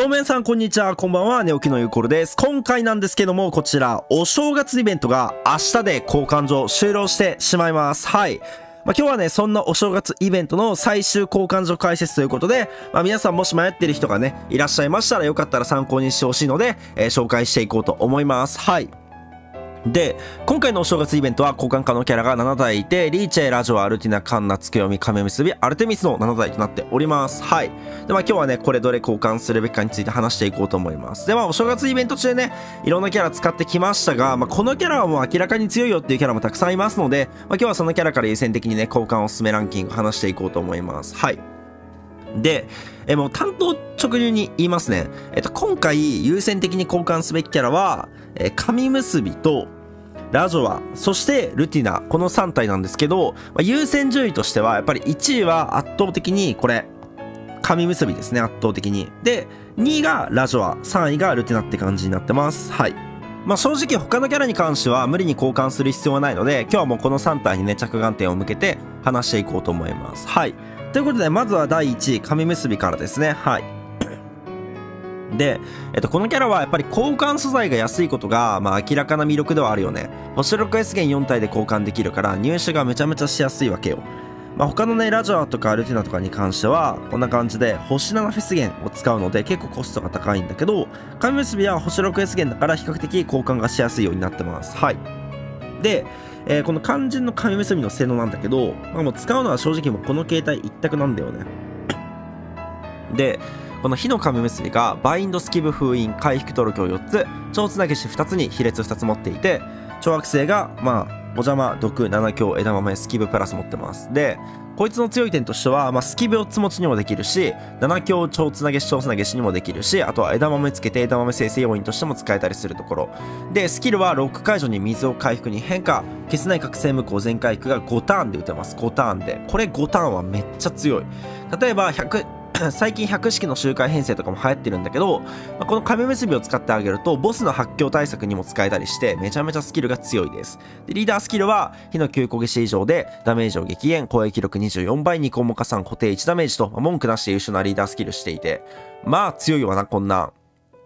どうも皆さん、こんにちは。こんばんは。寝起きのゆうころです。今回なんですけども、こちら、お正月イベントが明日で交換所終了してしまいます。はい。まあ、今日はね、そんなお正月イベントの最終交換所解説ということで、まあ、皆さんもし迷ってる人がね、いらっしゃいましたらよかったら参考にしてほしいので、えー紹介していこうと思います。はい。で、今回のお正月イベントは交換可能キャラが7体いて、リーチェ、ラジオ、アルティナ、カンナ、ツケヨミ、カメムスビ、アルテミスの7体となっております。はい。で、まあ今日はね、これどれ交換するべきかについて話していこうと思います。で、まあお正月イベント中ね、いろんなキャラ使ってきましたが、まあこのキャラはもう明らかに強いよっていうキャラもたくさんいますので、まあ今日はそのキャラから優先的にね、交換おすすめランキング話していこうと思います。はい。で、えもう担当直入に言いますね。えっと、今回優先的に交換すべきキャラは、え、神結びと、ラジョア、そしてルティナ、この3体なんですけど、ま、優先順位としては、やっぱり1位は圧倒的にこれ、神結びですね、圧倒的に。で、2位がラジョア、3位がルティナって感じになってます。はい。まあ正直他のキャラに関しては無理に交換する必要はないので、今日はもうこの3体にね、着眼点を向けて話していこうと思います。はい。ということで、まずは第1位、神結びからですね。はい。で、えっと、このキャラはやっぱり交換素材が安いことが、まあ明らかな魅力ではあるよね。星 6S 元4体で交換できるから入手がめちゃめちゃしやすいわけよ。まあ他のね、ラジオとかアルティナとかに関しては、こんな感じで星7フェス元を使うので結構コストが高いんだけど、神結びは星 6S 元だから比較的交換がしやすいようになってます。はい。で、えーこの肝心の神結びの性能なんだけど、まあ、もう使うのは正直もうこの携帯一択なんだよね。で、この火の神結びがバインドスキブ封印回復トルキを4つ超つなげし2つに比列2つ持っていて超惑星がまあお邪魔毒7強枝豆スキブプラス持ってます。でこいつの強い点としては、まあ、スキブ4つ持ちにもできるし7強超つなげし超つなげしにもできるしあとは枝豆つけて枝豆生成要因としても使えたりするところ。でスキルはロック解除に水を回復に変化消せない覚醒無効全回復が5ターンで打てます。5ターンで。これ5ターンはめっちゃ強い。例えば100 最近100式の周回編成とかも流行ってるんだけど、まあこの紙結びを使ってあげると、ボスの発狂対策にも使えたりして、めちゃめちゃスキルが強いです。で、リーダースキルは、火の9個消し以上で、ダメージを激減、攻撃力24倍、2項目加算、固定1ダメージと、まあ文句なしで優秀なリーダースキルしていて、まあ強いわな、こんな。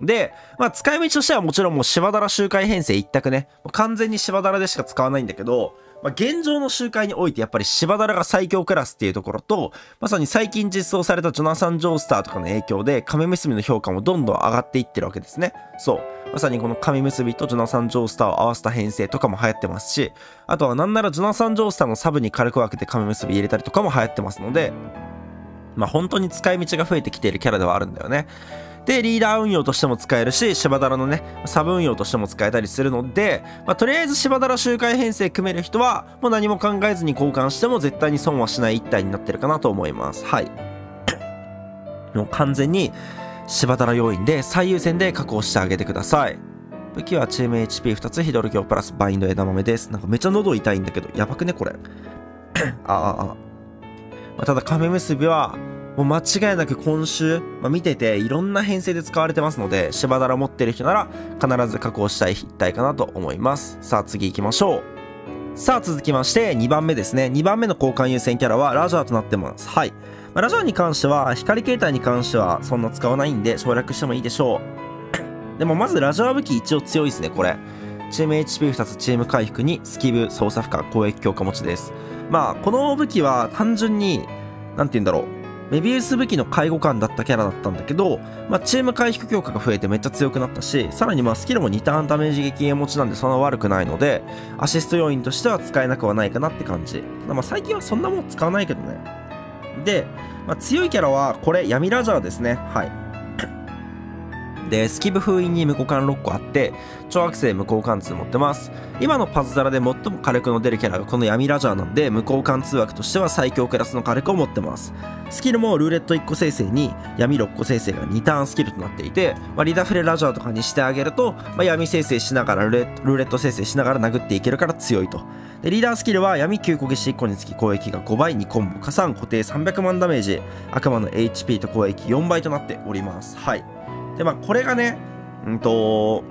で、まあ、使い道としてはもちろんもう芝だら周回編成一択ね。完全に芝だらでしか使わないんだけど、まあ、現状の周回においてやっぱり芝だらが最強クラスっていうところと、まさに最近実装されたジョナサン・ジョースターとかの影響で、亀結びの評価もどんどん上がっていってるわけですね。そう。まさにこの亀結びとジョナサン・ジョースターを合わせた編成とかも流行ってますし、あとはなんならジョナサン・ジョースターのサブに軽く分けて亀結び入れたりとかも流行ってますので、まあ本当に使い道が増えてきているキャラではあるんだよね。で、リーダー運用としても使えるし、芝だらのね、サブ運用としても使えたりするので、まあ、とりあえず芝だら周回編成組める人は、もう何も考えずに交換しても絶対に損はしない一体になってるかなと思います。はい。もう完全に芝だら要因で最優先で確保してあげてください。武器はチーム HP2 つ、ヒドル強プラスバインド枝豆です。なんかめっちゃ喉痛いんだけど、やばくねこれ。ああ、ああ。まあ、ただ、亀結びは、もう間違いなく今週、まあ、見てていろんな編成で使われてますので、芝だら持ってる人なら必ず確保したい一体かなと思います。さあ次行きましょう。さあ続きまして2番目ですね。2番目の交換優先キャラはラジャーとなってます。はい。まあ、ラジャーに関しては、光形態に関してはそんな使わないんで省略してもいいでしょう。でもまずラジャー武器一応強いですね、これ。チーム HP2 つチーム回復にスキブ、操作負荷、攻撃強化持ちです。まあ、この武器は単純に、なんて言うんだろう。メビウス武器の介護官だったキャラだったんだけど、まあ、チーム回復強化が増えてめっちゃ強くなったし、さらにまあスキルも2ターンダメージ激減持ちなんでそんな悪くないので、アシスト要因としては使えなくはないかなって感じ。まあ最近はそんなもん使わないけどね。で、まあ、強いキャラはこれ闇ラジャーですね。はい。で、スキブ封印に無効貫6個あって、超惑星無効貫通持ってます。今のパズザラで最も火力の出るキャラがこの闇ラジャーなんで、無効貫通枠としては最強クラスの火力を持ってます。スキルもルーレット1個生成に闇6個生成が2ターンスキルとなっていて、まあ、リダフレラジャーとかにしてあげると、まあ、闇生成しながらルーレット生成しながら殴っていけるから強いと。でリーダースキルは闇9個消し1個につき攻撃が5倍2コンボ加算固定300万ダメージ悪魔の HP と攻撃4倍となっておりますはいでまあこれがねうんと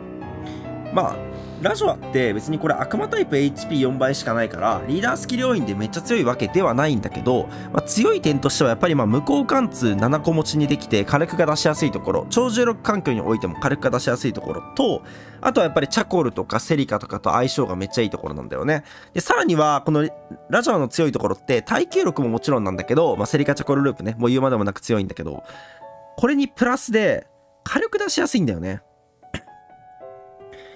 まあ、ラジオって別にこれ悪魔タイプ HP4 倍しかないから、リーダースキル要因でめっちゃ強いわけではないんだけど、まあ、強い点としてはやっぱりまあ無効貫通7個持ちにできて火力が出しやすいところ、超重力環境においても火力が出しやすいところと、あとはやっぱりチャコールとかセリカとかと相性がめっちゃいいところなんだよね。で、さらにはこのラジオの強いところって耐久力ももちろんなんだけど、まあ、セリカチャコールループね、もう言うまでもなく強いんだけど、これにプラスで火力出しやすいんだよね。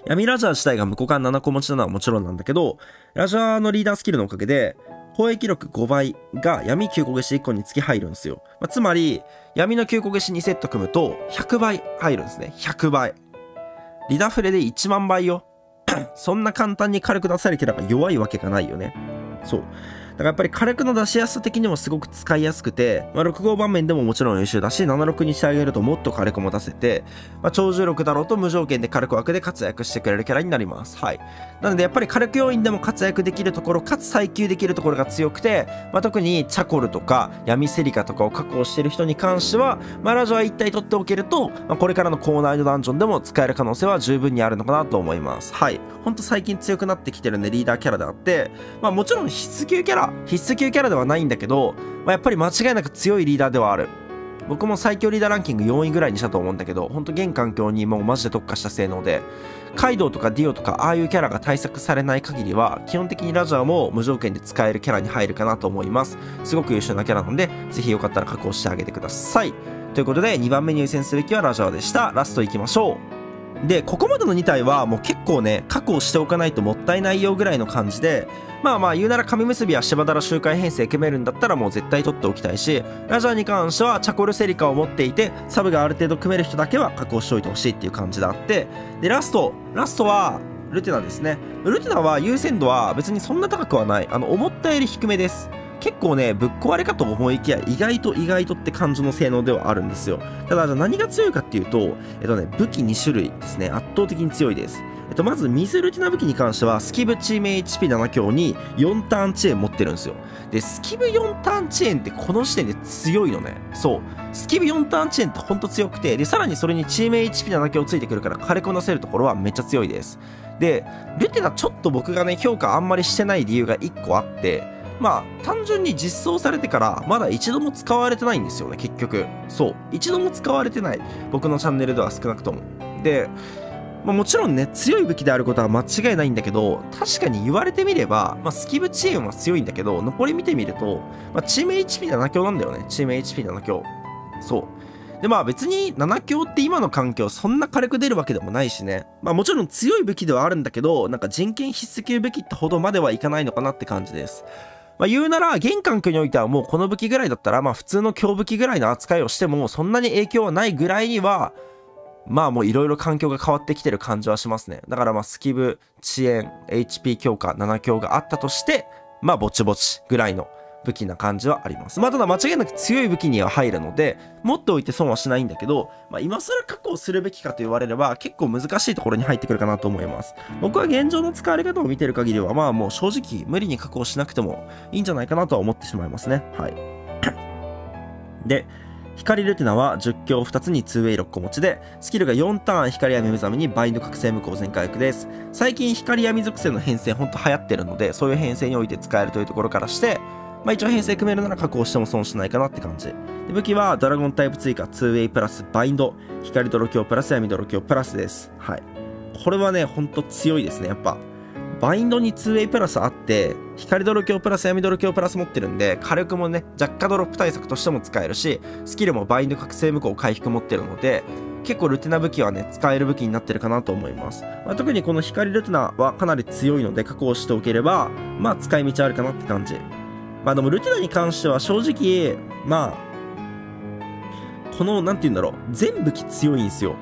闇ラジャー自体が無効感7個持ちなのはもちろんなんだけど、ラジャーのリーダースキルのおかげで、攻撃力5倍が闇9個消し1個につき入るんですよ。まあ、つまり、闇の9個消し2セット組むと100倍入るんですね。100倍。リダフレで1万倍よ。そんな簡単に軽く出されてれば弱いわけがないよね。そう。だからやっぱり火力の出しやすさ的にもすごく使いやすくて、まあ、6号盤面でももちろん優秀だし、76にしてあげるともっと火力も出せて、まあ、超重力だろうと無条件で火力枠で活躍してくれるキャラになります。はい。なのでやっぱり火力要因でも活躍できるところ、かつ耐久できるところが強くて、まあ、特にチャコルとか闇セリカとかを確保してる人に関しては、まあ、ラジオは一体取っておけると、まあ、これからの高難易度ダンジョンでも使える可能性は十分にあるのかなと思います。はい。ほんと最近強くなってきてるんでリーダーキャラであって、まあもちろん必須級キャラ、必須級キャラではないんだけど、まあ、やっぱり間違いなく強いリーダーではある。僕も最強リーダーランキング4位ぐらいにしたと思うんだけど、ほんと現環境にもうマジで特化した性能で、カイドウとかディオとかああいうキャラが対策されない限りは、基本的にラジャーも無条件で使えるキャラに入るかなと思います。すごく優秀なキャラなので、ぜひよかったら確保してあげてください。ということで、2番目に優先すべきはラジャーでした。ラストいきましょう。で、ここまでの2体はもう結構ね、確保しておかないともったいないよぐらいの感じで、まあまあ言うなら紙結びや芝だら周回編成組めるんだったらもう絶対取っておきたいし、ラジャーに関してはチャコルセリカを持っていて、サブがある程度組める人だけは確保しておいてほしいっていう感じであって、で、ラスト、ラストは、ルテナですね。ルテナは優先度は別にそんな高くはない。あの、思ったより低めです。結構ね、ぶっ壊れかと思いきや、意外と意外とって感じの性能ではあるんですよ。ただ、じゃ何が強いかっていうと、えっとね、武器2種類ですね、圧倒的に強いです。えっと、まず、水ルティナ武器に関しては、スキブチーム HP7 強に4ターンチェーン持ってるんですよ。で、スキブ4ターンチェーンってこの時点で強いのね。そう。スキブ4ターンチェーンってほんと強くて、で、さらにそれにチーム HP7 強ついてくるから、火力を出せるところはめっちゃ強いです。で、ルティナちょっと僕がね、評価あんまりしてない理由が1個あって、まあ、単純に実装されてからまだ一度も使われてないんですよね、結局。そう。一度も使われてない。僕のチャンネルでは少なくとも。で、まあ、もちろんね、強い武器であることは間違いないんだけど、確かに言われてみれば、まあ、スキブチームは強いんだけど、残り見てみると、まあ、チーム HP7 強なんだよね。チーム HP7 強。そう。で、まあ別に7強って今の環境そんな火力出るわけでもないしね。まあもちろん強い武器ではあるんだけど、なんか人権必須級武器ってほどまではいかないのかなって感じです。まあ、言うなら、玄関君においてはもうこの武器ぐらいだったら、まあ普通の強武器ぐらいの扱いをしても、そんなに影響はないぐらいには、まあもういろいろ環境が変わってきてる感じはしますね。だからまあスキブ、遅延、HP 強化、7強があったとして、まあぼちぼちぐらいの武器な感じはあります。まあ、ただ間違いなく強い武器には入るので、持っておいて損はしないんだけど、まあ、今更確保するべきかと言われれば、結構難しいところに入ってくるかなと思います。僕は現状の使われ方を見てる限りは、まあもう正直無理に確保しなくてもいいんじゃないかなとは思ってしまいますね。はい。で、光ルテナは10強2つに 2way6 個持ちで、スキルが4ターン光闇目覚めにバインド覚醒無効全回復です。最近光闇属性の編成ほんと流行ってるので、そういう編成において使えるというところからして、まあ、一応編成組めるなら確保しても損しないかなって感じ。で武器はドラゴンタイプ追加 2way プラスバインド、光ドロ強プラス闇ドロ強プラスです。はい。これはね、ほんと強いですね、やっぱ。バインドに 2way プラスあって、光ドロ強プラス闇ドロ強プラス持ってるんで、火力もね、弱化ドロップ対策としても使えるし、スキルもバインド覚醒無効回復持ってるので、結構ルテナ武器はね、使える武器になってるかなと思います。まあ、特にこの光ルテナはかなり強いので、確保しておければ、まあ使い道あるかなって感じ。まあでもルティナに関しては正直、まあ、この、なんて言うんだろう、全武器強いんですよ。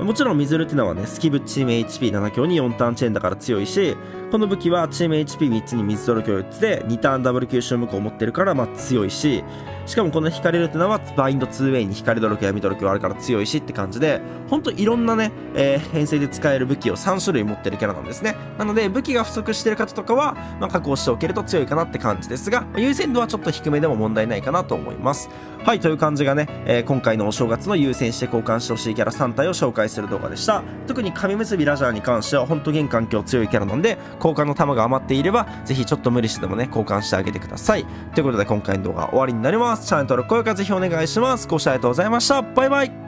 もちろん水ルティナはね、スキブチーム HP7 強に4ターンチェーンだから強いし、この武器はチーム HP3 つに水とろきを4つで2ターンダブル吸収無効を持ってるからまあ強いししかもこの光るってのはバインド 2way に光泥や闇泥があるから強いしって感じでほんといろんなね、えー、編成で使える武器を3種類持ってるキャラなんですね。なので武器が不足してる方とかは、まあ、確保しておけると強いかなって感じですが、優先度はちょっと低めでも問題ないかなと思います。はいという感じがね、えー、今回のお正月の優先して交換してほしいキャラ3体を紹介する動画でした。特に神結びラジャーに関しては本当現環境強いキャラなんで交換の弾が余っていればぜひちょっと無理してでもね交換してあげてください。ということで今回の動画は終わりになります。チャンネル登録高評価ぜひお願いします。ご視聴ありがとうございました。バイバイ。